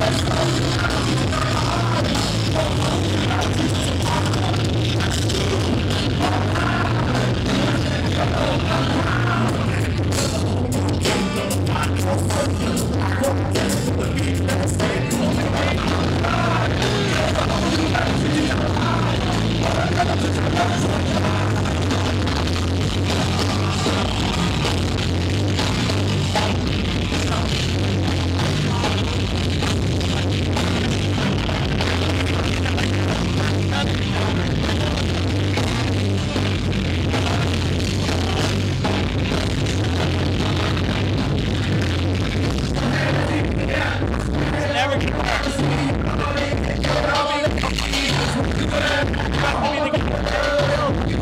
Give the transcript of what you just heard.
Let's go. 形